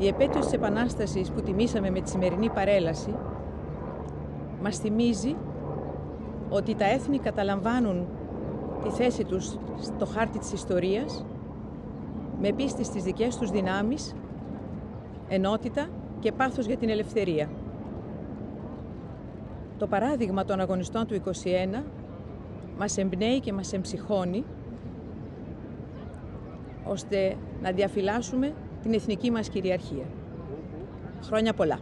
Η επέτειος της Επανάστασης που τιμήσαμε με τη σημερινή παρέλαση μας θυμίζει ότι τα έθνη καταλαμβάνουν τη θέση τους στο χάρτη της ιστορίας με πίστη στις δικές τους δυνάμεις, ενότητα και πάθος για την ελευθερία. Το παράδειγμα των αγωνιστών του 21 μας εμπνέει και μας εμψυχώνει ώστε να διαφυλάσσουμε την εθνική μας κυριαρχία. Χρόνια πολλά.